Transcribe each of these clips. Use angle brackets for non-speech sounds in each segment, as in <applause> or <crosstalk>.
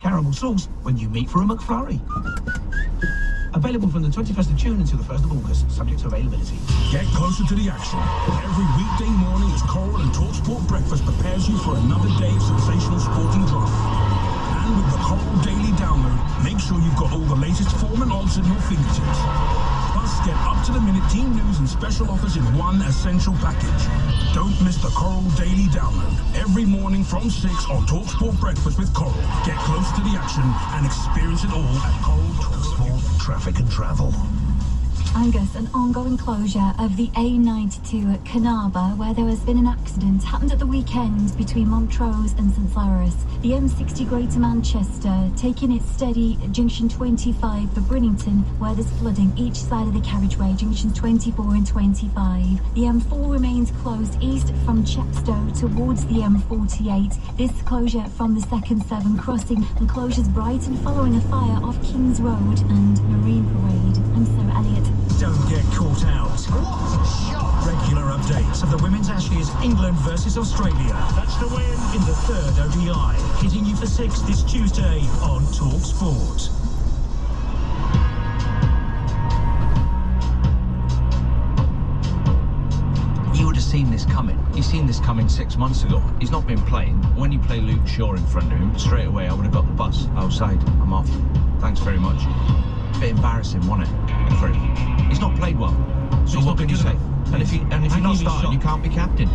caramel sauce when you meet for a McFlurry. Available from the 21st of June until the 1st of August, subject to availability. Get closer to the action. Every weekday morning as Coral and Talksport Breakfast prepares you for another day of sensational sporting drama. And with the Coral Daily Download, make sure you've got all the latest form and odds at your fingertips. Plus, get up-to-the-minute team news and special offers in one essential package. Don't miss the Coral Daily Download. Every morning from 6 on Talksport Breakfast with Coral. Get close to the action and experience it all at Coral Talksport Traffic and Travel. Angus, an ongoing closure of the A92 at Carnarvon, where there has been an accident, happened at the weekend between Montrose and St Cyrus. The M60 Greater Manchester taking its steady junction 25 for Brinnington, where there's flooding each side of the carriageway, junctions 24 and 25. The M4 remains closed east from Chepstow towards the M48. This closure from the second Severn crossing and closures Brighton following a fire off Kings Road and Marine Parade. I'm Sarah Elliott. Don't get caught out. Regular updates of the Women's Ashes, England versus Australia. That's the win in the third ODI. Hitting you for six this Tuesday on Talk Sport. You would have seen this coming. You've seen this coming six months ago. He's not been playing. When you play Luke Shaw in front of him, straight away I would have got the bus outside. I'm off. Thanks very much. Bit embarrassing, wasn't it? For him. He's not played well. So what can you say? And if you and if you're not starting, you can't be captain.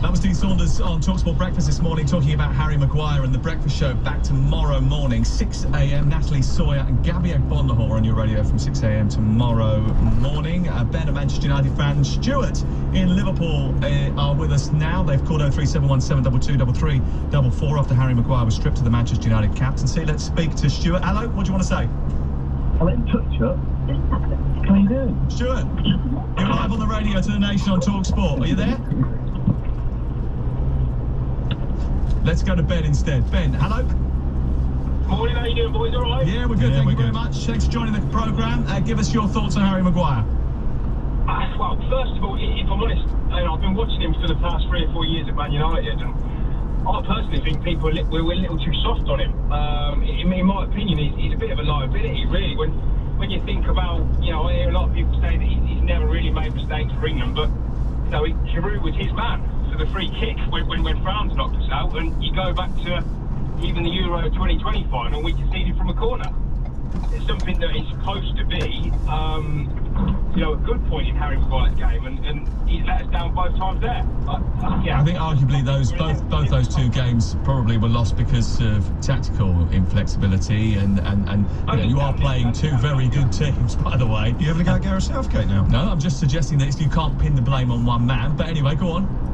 That was Dean Saunders on Talksport Breakfast this morning, talking about Harry Maguire and the Breakfast Show back tomorrow morning, 6 a.m. Natalie Sawyer and Gabby Agbonlahor on your radio from 6 a.m. tomorrow morning. Uh, ben, a Manchester United fan, Stuart in Liverpool uh, are with us now. They've called 03717223344 after Harry Maguire was stripped of the Manchester United captaincy. Let's speak to Stuart. Hello, what do you want to say? I went and touch up. How you doing? Stuart, you're live on the radio to the nation on Talksport. Are you there? Let's go to Ben instead. Ben, hello. Morning, how you doing, boys? All right? Yeah, we're good. Yeah, Thank we're you very much. Thanks for joining the program. Uh, give us your thoughts on Harry Maguire. Uh, well, first of all, if I'm honest, you know, I've been watching him for the past three or four years at Man United, and I personally think people are li- we're, we're a little too soft on him. Um, in, in my opinion, he's, he's a bit of a liability, really. When when you think about, you know, I hear a lot of people say that he, he's never really made mistakes for England, but you know, he, Giroud was his man for the free kick when, when, when France knocked us out, and you go back to even the Euro 2020 final, we conceded from a corner. It's something that is supposed to be, um, you know, a good point in Harry Maguire's game, and, and he's let us down both times there. But, uh, yeah, I think arguably those both both those two games probably were lost because of tactical inflexibility and and and you, know, you are playing two very good teams, by the way. You having a go at Gareth Southgate now? No, I'm just suggesting that you can't pin the blame on one man. But anyway, go on.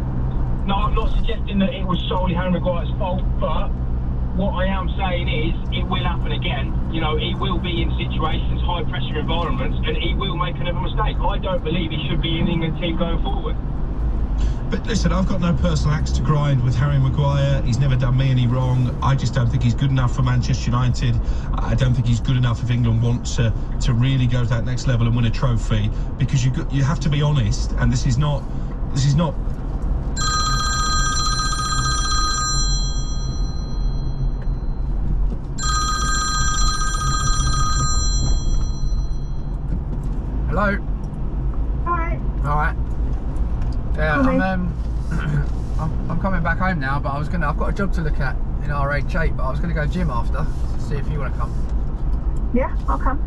No, I'm not suggesting that it was solely Harry Maguire's fault, but what I am saying is it will happen again. You know, he will be in situations, high pressure environments, and he will make another mistake. I don't believe he should be in England team going forward. But listen, I've got no personal axe to grind with Harry Maguire. He's never done me any wrong. I just don't think he's good enough for Manchester United. I don't think he's good enough if England wants to to really go to that next level and win a trophy. Because you you have to be honest, and this is not this is not got a job to look at in RH8, but I was gonna go gym after to see if you want to come. Yeah, I'll come.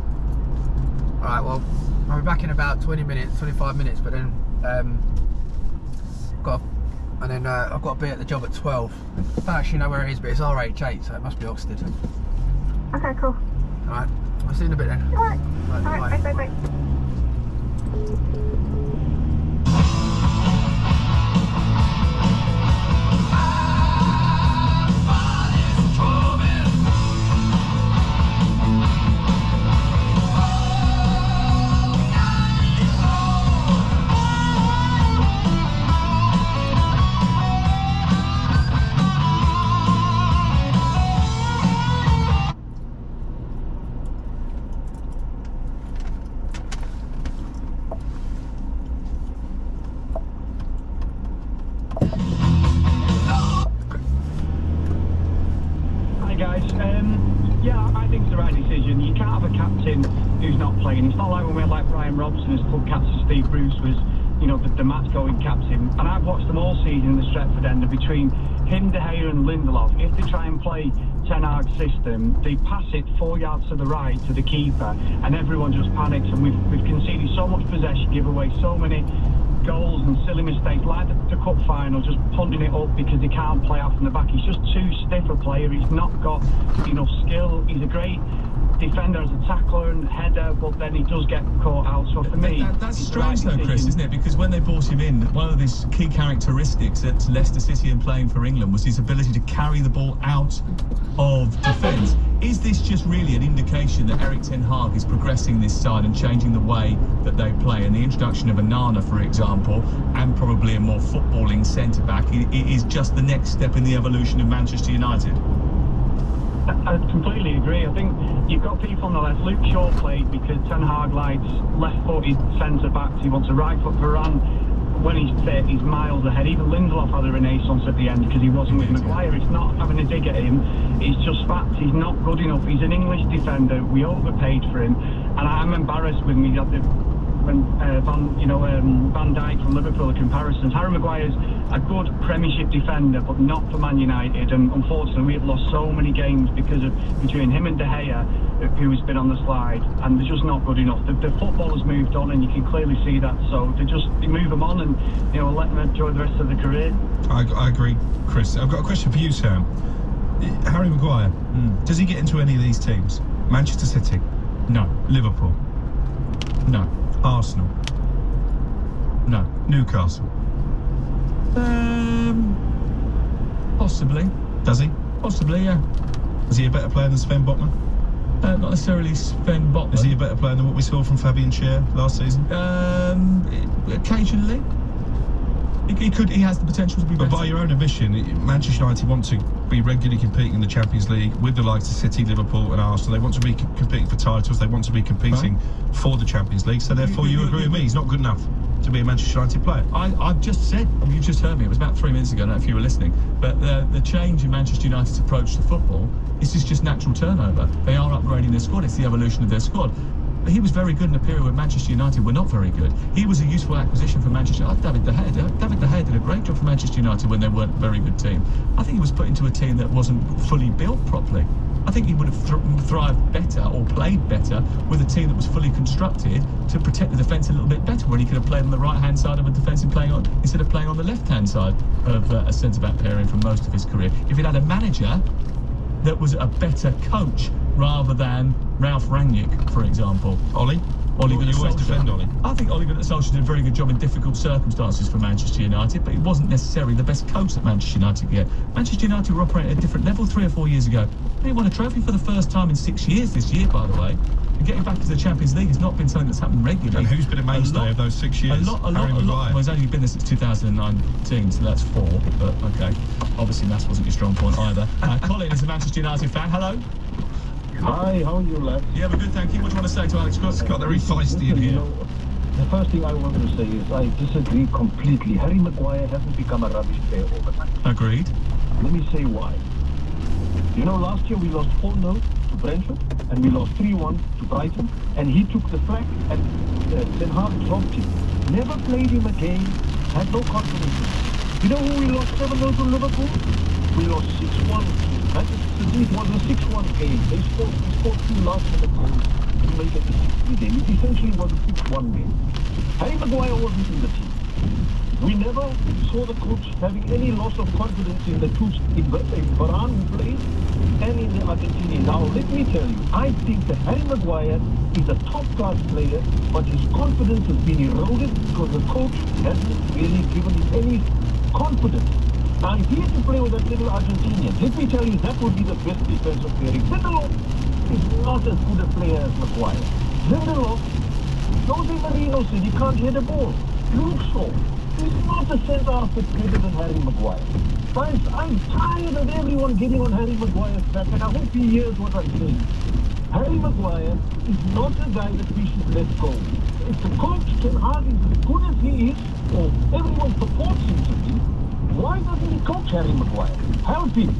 All right. Well, I'll be back in about 20 minutes, 25 minutes, but then um, got and then uh, I've got to be at the job at 12. I don't actually know where it is, but it's RH8, so it must be Oxted. Okay, cool. All right. I'll see you in a bit then. Alright. Right, Alright, bye, bye, bye. Brian Robson as club captain Steve Bruce was, you know, the, the match going captain. And I've watched them all season in the Stretford end and between him, De Gea and Lindelof. If they try and play Ten Hag's system, they pass it four yards to the right to the keeper and everyone just panics and we've, we've conceded so much possession, give away so many goals and silly mistakes like the, the cup final, just punting it up because he can't play out from the back. He's just too stiff a player. He's not got enough skill. He's a great defender as a tackler and header, but then he does get caught out. So for me, That- that's right strange though, Chris, isn't it? Because when they brought him in, one of his key characteristics at Leicester City and playing for England was his ability to carry the ball out of defence. Is this just really an indication that Erik Ten Hag is progressing this side and changing the way that they play? And the introduction of Onana, for example, and probably a more footballing centre back, is just the next step in the evolution of Manchester United. I I completely agree. I think you've got people on the left. Luke Shaw played because Ten Hag likes left-footed centre backs. He wants a right foot Varane. When he's fit, he's miles ahead. Even Lindelof had a renaissance at the end because he wasn't with Maguire. It's not having a dig at him. It's just fact. He's not good enough. He's an English defender. We overpaid for him, and I'm embarrassed with me that the when uh, Van, you know, um, Van Dijk from Liverpool, the comparisons. Harry Maguire's a good Premiership defender, but not for Man United. And unfortunately, we have lost so many games because of between him and De Gea, who has been on the slide, and they're just not good enough. The, the football has moved on, and you can clearly see that. So they just they move them on, and you know, let them enjoy the rest of their career. I, I agree, Chris. I've got a question for you, Sam. Harry Maguire, does he get into any of these teams? Manchester City, No, Liverpool, no, Arsenal, no. Newcastle. Um, possibly, Does he? possibly, yeah. Is he a better player than Sven Botman? Uh, not necessarily Sven Botman. Is he a better player than what we saw from Fabian Schär last season? Um, occasionally. He, could. He has the potential to be But better. by your own admission, Manchester United want to be regularly competing in the Champions League with the likes of City, Liverpool, and Arsenal. They want to be competing for titles. They want to be competing for the Champions League. So therefore, you- agree with me. He's not good enough to be a Manchester United player. I, I've just said, you just heard me, it was about three minutes ago, I don't know if you were listening, but the, the change in Manchester United's approach to football this is just natural turnover. They are upgrading their squad, it's the evolution of their squad. He was very good in a period when Manchester United were not very good. He was a useful acquisition for Manchester. Oh, David De Gea, David De Gea did a great job for Manchester United when they weren't a very good team. I think he was put into a team that wasn't fully built properly. I think he would have thr- thrived better or played better with a team that was fully constructed to protect the defence a little bit better, where he could have played on the right hand side of a defence playing on instead of playing on the left hand side of uh, a centre back pairing for most of his career. If he'd had a manager that was a better coach rather than Ralf Rangnick, for example. Ollie? Ole you, always defend Ollie. I think Ole Gunnar Solskjaer did a very good job in difficult circumstances for Manchester United, but he wasn't necessarily the best coach that Manchester United get. Manchester United were operating at a different level three or four years ago. They won a trophy for the first time in six years this year, by the way. And getting back to the Champions League has not been something that's happened regularly. And who's been a mainstay lot- of those six A years? lot, a lot, Harry a lot. Maguire. Well, he's only been there since 2019, so that's four. But okay, obviously maths wasn't your strong point either. Uh, Colin is a Manchester United fan. Hello. Hi, how are you, lad? Yeah, we're good, thank you. What do you want to say to Alex Scott? Got very feisty in here. the first thing I wanted to say is I disagree completely. Harry Maguire hasn't become a rubbish player overnight. Agreed. Let me say why. You know, last year we lost 4 0 to Brentford and we lost 3 1 to Brighton, and he took the flag, and uh, Ten Hag dropped him. Never played him again, had no confidence. You know who we lost 7 0 to Liverpool? We lost 6 1. Manchester City it was a 6 1 game. They scored, they scored two last minute goals to make it a 6 3 game. It essentially was a 6 1 game. Harry Maguire wasn't in the team. We never saw the coach having any loss of confidence in the two in, in Varane who played and in the Argentinian. Now let me tell you, I think that Harry Maguire is a top class player, but his confidence has been eroded because the coach hasn't really given him any confidence. Now if he had to play with that little Argentinian, let me tell you that would be the best defensive player. Lindelof is not as good a player as Maguire. Lindelof Jose Mourinho said he can't hit a ball. Luke is not a centre half that's better than Harry Maguire. Guys, I'm tired of everyone getting on Harry Maguire's back, and I hope he hears what I'm saying. Harry Maguire is not a guy that we should let go. If the coach Hag is as good as he is, or everyone supports him to be, why doesn't he coach Harry Maguire? Help him.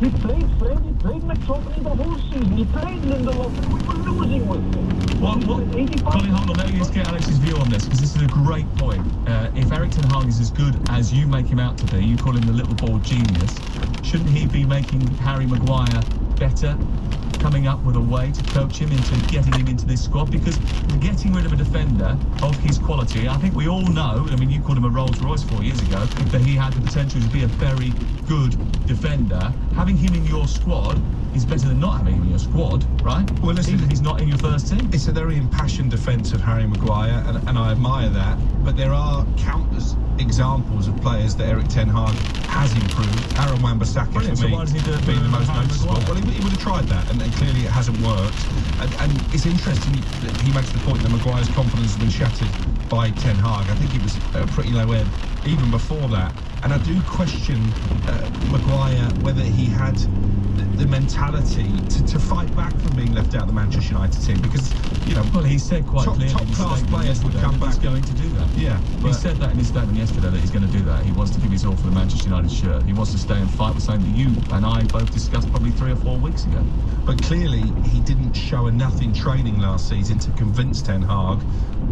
He played Fred, he played McTominay the whole season. He played Lindelof and we were losing with him. What, what, Colin, hold on, let me just get Alex's view on this because this is a great point. Uh, if Erik Ten Hag is as good as you make him out to be, you call him the little ball genius, shouldn't he be making Harry Maguire better? Coming up with a way to coach him into getting him into this squad because getting rid of a defender of his quality, I think we all know. I mean, you called him a Rolls Royce four years ago, that he had the potential to be a very good defender. Having him in your squad is better than not having him in your squad, right? Well, listen- he's not in your first team. It's a very impassioned defence of Harry Maguire, and, and I admire that. But there are countless examples of players that Erik Ten Hag has improved. Aaron Wan-Bissaka for so why doesn't he do it being the most noticeable. Well, he, he would have tried that, and, and clearly it hasn't worked. And, and it's interesting that he makes the point that Maguire's confidence has been shattered by Ten Hag. I think it was a pretty low ebb even before that. And I do question uh, Maguire whether he had the, the mentality to, to fight back from being left out of the Manchester United team because, you know, Well, he said quite Top- clearly top class players would come that he's back. going to do that. Yeah, he said that in his statement yesterday that he's going to do that. He wants to give his all for the Manchester United shirt. He wants to stay and fight with something that you and I both discussed probably three or four weeks ago. But clearly, he didn't show enough in training last season to convince Ten Hag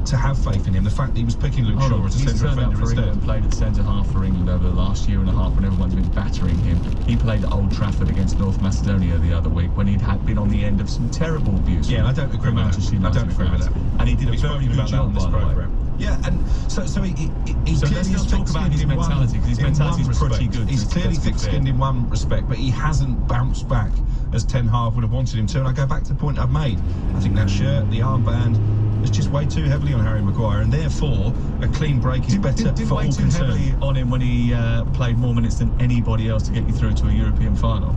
to have faith in him. The fact that he was picking Luke Hold Shaw on, as a centre England instead. and played at centre half for England over the last year and a half when everyone's been battering him. He played at Old Trafford against North Macedonia the other week when he'd had been on the end of some terrible abuse. Yeah, I don't agree with that. I don't agree with that. And he did a very good about that job, on this by the way. programme. Yeah, and so, so he, he, he So clearly let's not talk about his mentality, 'cause his mentality is pretty good, He's clearly let's be fair. thick-skinned in one respect, but he hasn't bounced back as Ten Hag would have wanted him to. And I go back to the point I've made. I think that shirt, the armband, is just way too heavily on Harry Maguire, and therefore a clean break is better Did, did for weigh all too concerned. heavily on him when he uh, played more minutes than anybody else to get you through to a European final.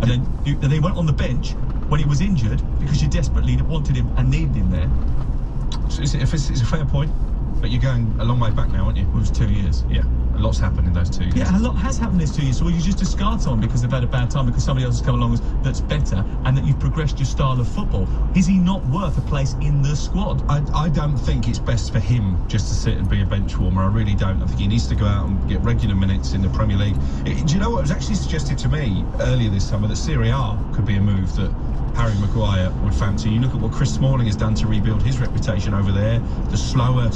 And then you, and they went on the bench when he was injured because you desperately wanted him and needed him there. So it's, it's a fair point, but you're going a long way back now, aren't you? It was two years. Yeah, a lot's happened in those two years. Yeah, a lot has happened this two years. So you just discard someone because they've had a bad time because somebody else has come along that's better and that you've progressed your style of football. Is he not worth a place in the squad? I, I don't think it's best for him just to sit and be a bench warmer. I really don't. I think he needs to go out and get regular minutes in the Premier League. It- do you know what? It was actually suggested to me earlier this summer that Serie A could be a move that Harry Maguire would fancy. You look at what Chris Smalling has done to rebuild his reputation over there, the slower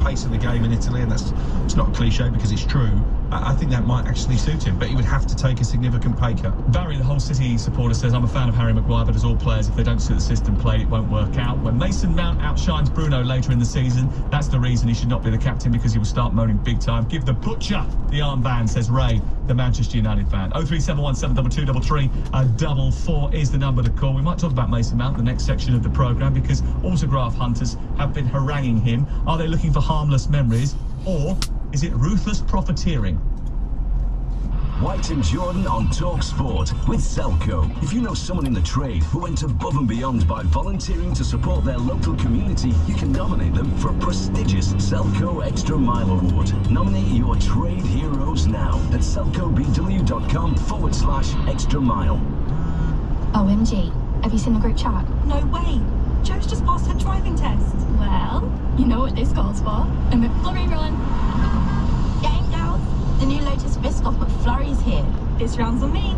pace of the game in Italy, and that's it's not a cliche because it's true. I, think that might actually suit him, but he would have to take a significant pay cut. Barry, the whole City supporter, says, I'm a fan of Harry Maguire, but as all players, if they don't suit the system played, it won't work out. When Mason Mount outshines Bruno later in the season, that's the reason he should not be the captain because he will start moaning big time. Give the butcher the armband, says Ray, the Manchester United fan. 0371 722 uh, double four is the number to call. We might talk about Mason Mount in the next section of the programme because autograph hunters have been haranguing him. Are they looking for harmless memories or is it ruthless profiteering? White and Jordan on Talk Sport with Selco. If you know someone in the trade who went above and beyond by volunteering to support their local community, you can nominate them for a prestigious Selco Extra Mile Award. Nominate your trade heroes now at selcobw.com forward slash extra mile. OMG, have you seen the group chat? No way. Joe's just passed her driving test. Well, you know what this calls for? A McFlurry run. Game girls, the new Lotus Biscoff McFlurry's here. This round's on me.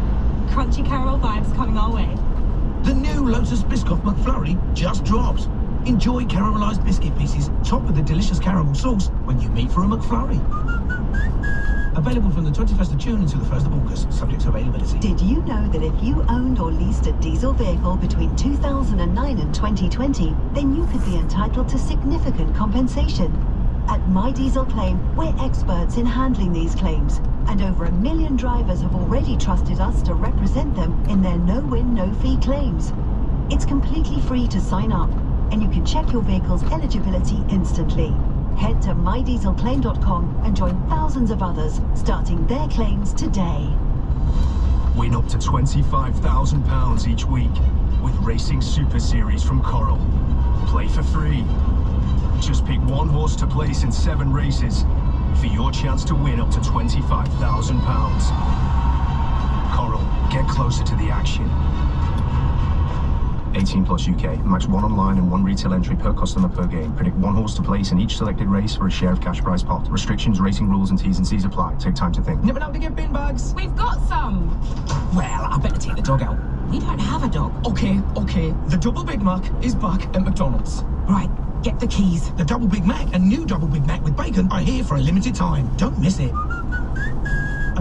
Crunchy caramel vibes coming our way. The new Lotus Biscoff McFlurry just dropped. Enjoy caramelized biscuit pieces topped with the delicious caramel sauce when you meet for a McFlurry. Available from the 21st of June until the 1st of August, subject to availability. Did you know that if you owned or leased a diesel vehicle between 2009 and 2020, then you could be entitled to significant compensation? At My Diesel Claim, we're experts in handling these claims, and over a million drivers have already trusted us to represent them in their no-win, no-fee claims. It's completely free to sign up, and you can check your vehicle's eligibility instantly. Head to mydieselclaim.com and join thousands of others starting their claims today. Win up to £25,000 each week with Racing Super Series from Coral. Play for free. Just pick one horse to place in seven races for your chance to win up to £25,000. Coral, get closer to the action. 18 plus UK. Max one online and one retail entry per customer per game. Predict one horse to place in each selected race for a share of cash prize pot. Restrictions, racing rules, and T's and C's apply. Take time to think. Nipping out to get bin bags. We've got some. Well, I better take the dog out. We don't have a dog. Okay, okay. The double Big Mac is back at McDonald's. Right, get the keys. The Double Big Mac and new Double Big Mac with bacon are here for a limited time. Don't miss it.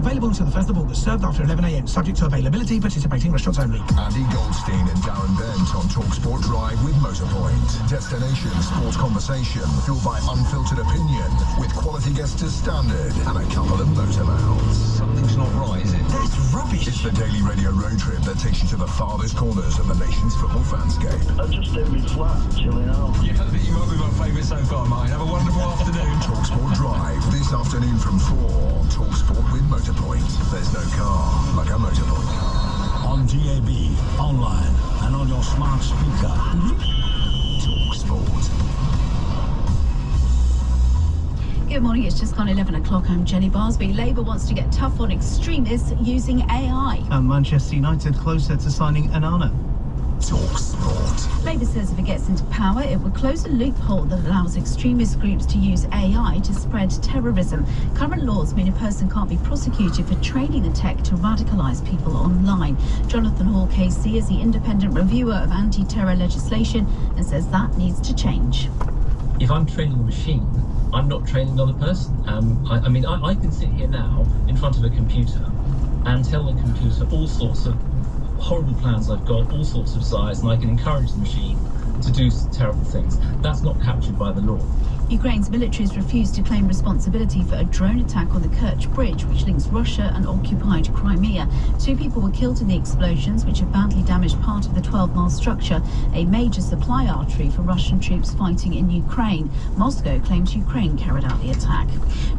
Available until the 1st of August, served after 11am, subject to availability, participating restaurants only. Andy Goldstein and Darren Bent on Talksport Drive with Motorpoint. Destination sports conversation fueled by unfiltered opinion with quality guests as standard and a couple of motor mouths. Something's not right, is it? That's rubbish. It's the daily radio road trip that takes you to the farthest corners of the nation's football fanscape. I just stayed with flat, chilling out. Yeah, I think you might be my favourite so far, mate. Have a wonderful afternoon. Talksport Drive this afternoon from 4 on Talksport with Motorpoint. There's no car like a Motorpoint. On DAB, online, and on your smart speaker. Talksport. Good morning, it's just gone 11 o'clock. I'm Jenny Barsby. Labour wants to get tough on extremists using AI. And Manchester United closer to signing Onana. Talksport. Labour says if it gets into power, it will close a loophole that allows extremist groups to use AI to spread terrorism. Current laws mean a person can't be prosecuted for training the tech to radicalise people online. Jonathan Hall KC is the independent reviewer of anti-terror legislation and says that needs to change. if I'm training a machine, I'm not training another person. Um, I, I mean, I, I can sit here now in front of a computer and tell the computer all sorts of horrible plans I've got, all sorts of size, and I can encourage the machine to do terrible things. That's not captured by the law. Ukraine's military has refused to claim responsibility for a drone attack on the Kerch Bridge, which links Russia and occupied Crimea. Two people were killed in the explosions, which have badly damaged part of the 12 mile structure, a major supply artery for Russian troops fighting in Ukraine. Moscow claims Ukraine carried out the attack.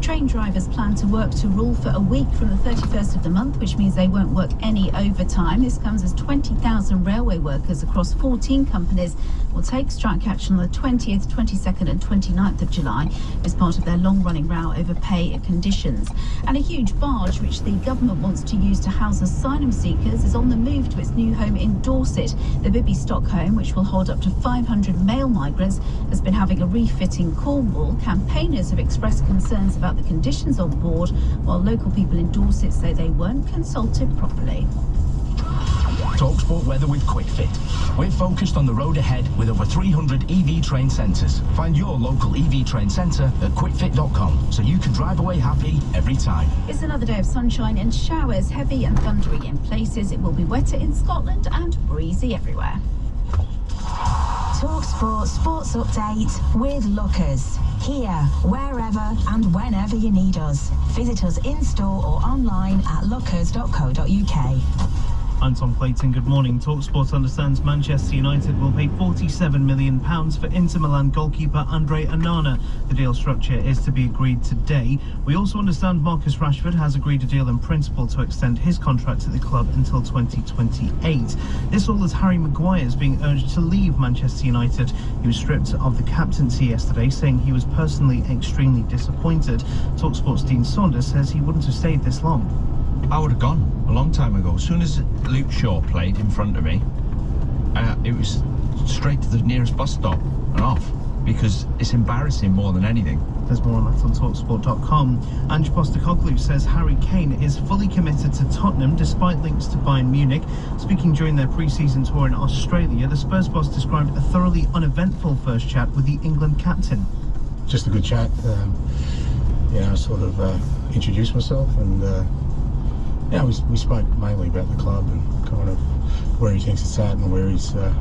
Train drivers plan to work to rule for a week from the 31st of the month, which means they won't work any overtime. This comes as 20,000 railway workers across 14 companies will take strike action on the 20th, 22nd, and 29th of July as part of their long running row over pay and conditions. And a huge barge, which the government wants to use to house asylum seekers, is on the move to its new home in Dorset. The Bibby Stockholm, which will hold up to 500 male migrants, has been having a refit in Cornwall. Campaigners have expressed concerns about the conditions on board, while local people in Dorset say they weren't consulted properly. Talksport weather with Kwik Fit. We're focused on the road ahead with over 300 EV train centres. Find your local EV train centre at kwik-fit.com so you can drive away happy every time. It's another day of sunshine and showers, heavy and thundery in places. It will be wetter in Scotland and breezy everywhere. Talk Sport Sports Update with Lookers. Here, wherever and whenever you need us. Visit us in store or online at lookers.co.uk. I'm Tom Clayton. Good morning. Talksport understands Manchester United will pay £47 million for Inter Milan goalkeeper Andre Onana. The deal structure is to be agreed today. We also understand Marcus Rashford has agreed a deal in principle to extend his contract at the club until 2028. This all as Harry Maguire is being urged to leave Manchester United. He was stripped of the captaincy yesterday, saying he was personally extremely disappointed. Talksport's Dean Saunders says he wouldn't have stayed this long. I would have gone a long time ago. As soon as Luke Shaw played in front of me, uh, it was straight to the nearest bus stop and off because it's embarrassing more than anything. There's more on that on Talksport.com. Ange Postecoglou says Harry Kane is fully committed to Tottenham despite links to Bayern Munich. Speaking during their pre-season tour in Australia, the Spurs boss described a thoroughly uneventful first chat with the England captain. just a good chat. Um, you know, sort of uh, introduced myself and uh, yeah, we, we spoke mainly about the club and kind of where he thinks it's at and where he's, uh,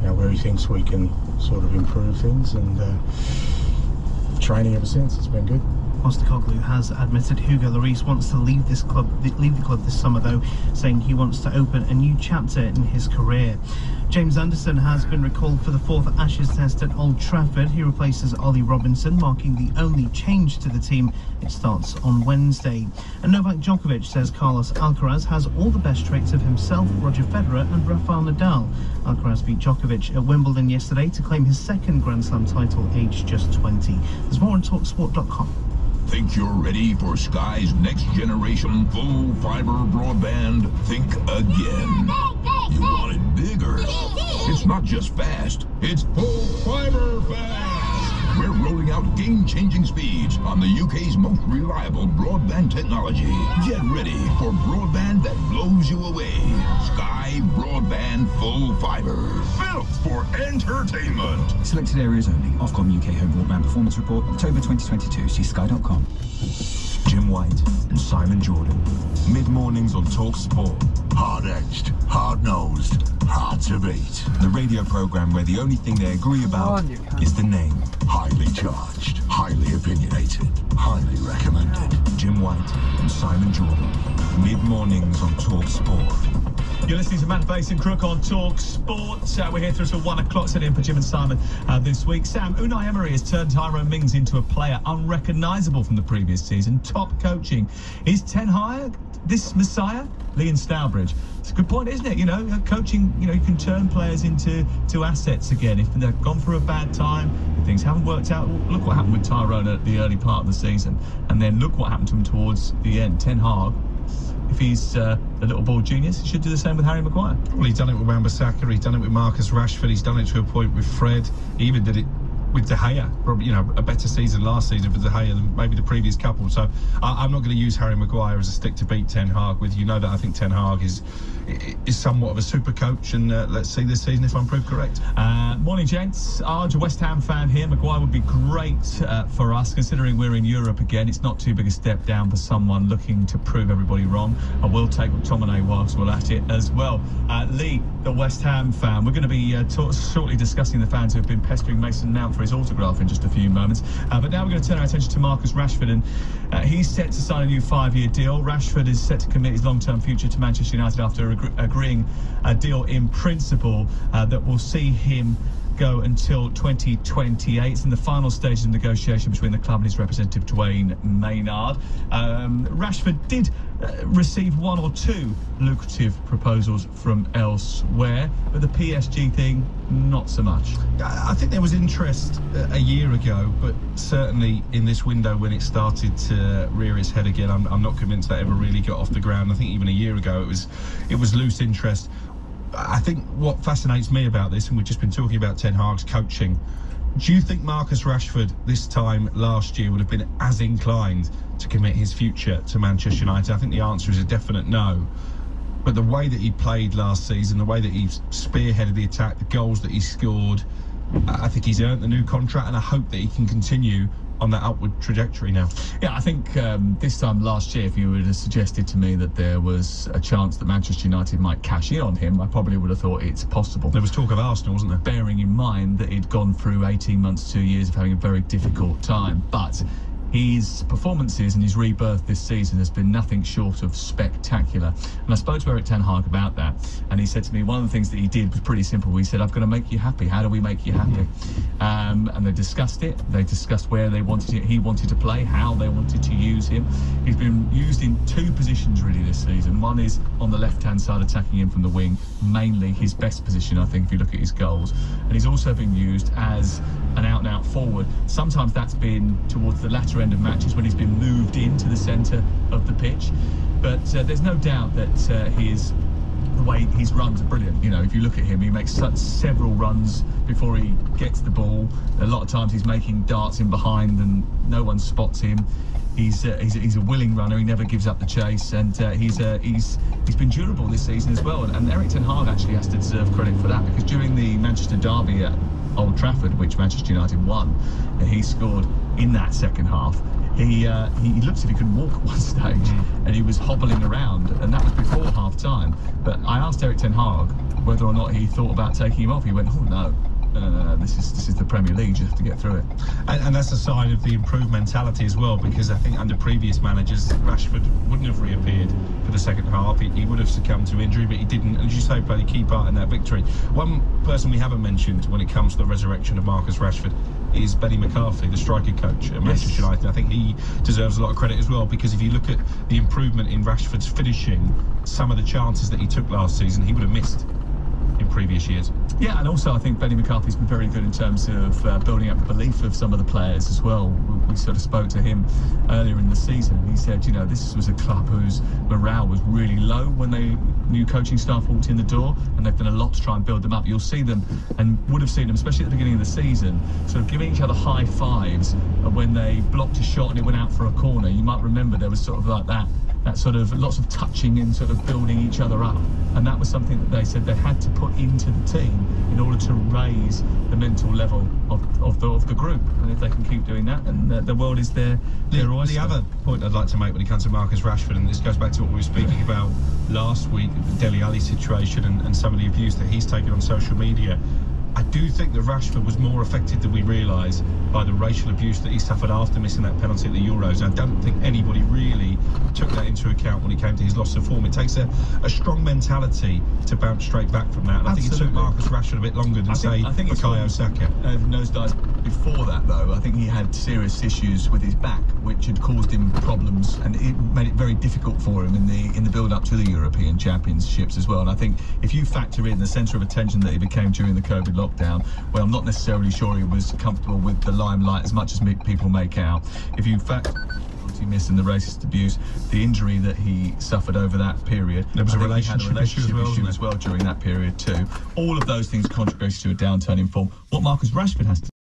you know, where he thinks we can sort of improve things and uh, training ever since. It's been good. Postecoglou has admitted Hugo Lloris wants to leave this club, leave the club this summer, though, saying he wants to open a new chapter in his career. James Anderson has been recalled for the fourth Ashes test at Old Trafford. He replaces Ollie Robinson, marking the only change to the team. It starts on Wednesday. And Novak Djokovic says Carlos Alcaraz has all the best traits of himself, Roger Federer, and Rafael Nadal. Alcaraz beat Djokovic at Wimbledon yesterday to claim his second Grand Slam title, aged just 20. There's more on TalkSport.com. Think you're ready for Sky's next generation full fiber broadband? Think again. You want it bigger. It's not just fast, it's full fiber fast. We're rolling out game-changing speeds on the UK's most reliable broadband technology. Get ready for broadband that blows you away. Sky Broadband Full Fiber. Built for entertainment. Selected areas only. Ofcom UK Home Broadband Performance Report, October 2022. See sky.com. Jim White and Simon Jordan. Mid-mornings on Talk Sport. Hard-edged, hard-nosed, hard to beat. The radio program where the only thing they agree about is the name. Highly charged, highly opinionated, highly recommended. Jim White and Simon Jordan. Mid-mornings on Talk Sport. You're listening to Matterface and Crook on Talk Sport. Uh, we're here through till one o'clock, sitting in for Jim and Simon uh, this week. Sam, Unai Emery has turned Tyrone Mings into a player unrecognisable from the previous season. Top coaching. Is Ten Hag this messiah? Lee and Stourbridge. It's a good point, isn't it? You know, coaching, you know, you can turn players into to assets again. If they've gone through a bad time, if things haven't worked out, look what happened with Tyrone at the early part of the season. And then look what happened to him towards the end. Ten Hag if he's uh, a little ball genius, he should do the same with Harry Maguire. Well, he's done it with Wan-Bissaka, he's done it with Marcus Rashford, he's done it to a point with Fred, he even did it with De Gea, probably you know a better season last season for De Gea than maybe the previous couple. So I, am not going to use Harry Maguire as a stick to beat Ten Hag with. You know that I think Ten Hag is is somewhat of a super coach, and uh, let's see this season if I'm proved correct. Uh, morning, gents. Arj, a West Ham fan here. Maguire would be great uh, for us, considering we're in Europe again. It's not too big a step down for someone looking to prove everybody wrong. I will take McTominay whilst we're at it as well. Uh, Lee, the West Ham fan. We're going to be uh, shortly discussing the fans who have been pestering Mason Mount for his autograph in just a few moments. Uh, but now we're going to turn our attention to Marcus Rashford, and he's set to sign a new five-year deal. Rashford is set to commit his long-term future to Manchester United after ag- agreeing a deal in principle uh, that will see him go until 2028. It's in the final stages of negotiation between the club and his representative, Dwaine Maynard. Um, Rashford did uh, receive one or two lucrative proposals from elsewhere, but the PSG thing, not so much. I think there was interest uh, a year ago, but certainly in this window when it started to rear its head again, I'm, I'm not convinced that ever really got off the ground. I think even a year ago it was it was loose interest. I think what fascinates me about this, and we've just been talking about Ten Hag's coaching, do you think Marcus Rashford this time last year would have been as inclined to commit his future to Manchester United? I think the answer is a definite no. But the way that he played last season, the way that he spearheaded the attack, the goals that he scored, I think he's earned the new contract, and I hope that he can continue on that upward trajectory now. Yeah, I think um, this time last year, if you would have suggested to me that there was a chance that Manchester United might cash in on him, I probably would have thought it's possible. There was talk of Arsenal, wasn't there? Bearing in mind that he'd gone through 18 months, two years of having a very difficult time. But his performances and his rebirth this season has been nothing short of spectacular. And I spoke to Erik Ten Hag about that, and he said to me one of the things that he did was pretty simple. He said, "I've got to make you happy. How do we make you happy?" Um, and they discussed it. They discussed where they wanted it. He wanted to play, how they wanted to use him. He's been used in two positions really this season. One is on the left-hand side, attacking him from the wing, mainly his best position, I think, if you look at his goals. And he's also been used as an out-and-out forward. Sometimes that's been towards the latter end of matches when he's been moved into the centre of the pitch. But uh, there's no doubt that uh, he is the way his runs are brilliant. You know, if you look at him, he makes several runs before he gets the ball. A lot of times he's making darts in behind and no one spots him. He's, uh, he's, he's a willing runner. He never gives up the chase, and uh, he's uh, he's he's been durable this season as well. And, and Erik Ten Hag actually has to deserve credit for that because during the Manchester derby at Old Trafford, which Manchester United won, he scored in that second half he uh, he looked as if he could walk at one <laughs> stage mm. and he was hobbling around and that was before half time but I asked Erik Ten Hag whether or not he thought about taking him off. He went oh no uh, this is this is the Premier League. You have to get through it, and, and, that's a sign of the improved mentality as well. Because I think under previous managers, Rashford wouldn't have reappeared for the second half. He, he would have succumbed to injury, but he didn't. And as you say, played a key part in that victory. One person we haven't mentioned when it comes to the resurrection of Marcus Rashford is Benny McCarthy, the striker coach at Manchester yes. United. I think he deserves a lot of credit as well because if you look at the improvement in Rashford's finishing, some of the chances that he took last season, he would have missed previous years. Yeah, and also I think Benny McCarthy's been very good in terms of uh, building up the belief of some of the players as well. We, we, sort of spoke to him earlier in the season, and he said, you know, this was a club whose morale was really low when they new coaching staff walked in the door, and they've done a lot to try and build them up. You'll see them, and would have seen them, especially at the beginning of the season, sort of giving each other high fives when they blocked a shot and it went out for a corner. You might remember there was sort of like that that sort of lots of touching and sort of building each other up. And that was something that they said they had to put into the team in order to raise the mental level of, of, the, of the group. And if they can keep doing that, and the, the world is their, their the, oyster. the other point I'd like to make when it comes to Marcus Rashford, and this goes back to what we were speaking about last week, the Dele Alli situation and, and some of the abuse that he's taken on social media. I do think that Rashford was more affected than we realise by the racial abuse that he suffered after missing that penalty at the Euros. I don't think anybody really took that into account when it came to his loss of form. It takes a, a strong mentality to bounce straight back from that. And I think it took Marcus Rashford a bit longer than, I think, say, I think Bukayo Saka. Uh, nosedives before that, though. I think he had serious issues with his back, which had caused him problems, and it made it very difficult for him in the in the build-up to the European Championships as well. And I think if you factor in the centre of attention that he became during the COVID lockdown, well, I'm not necessarily sure he was comfortable with the limelight as much as people make out. If you fact he missed and the racist abuse, the injury that he suffered over that period. There was a he had relationship issue as well, issue as well during that period too. All of those things contributed to a downturn in form. What Marcus Rashford has to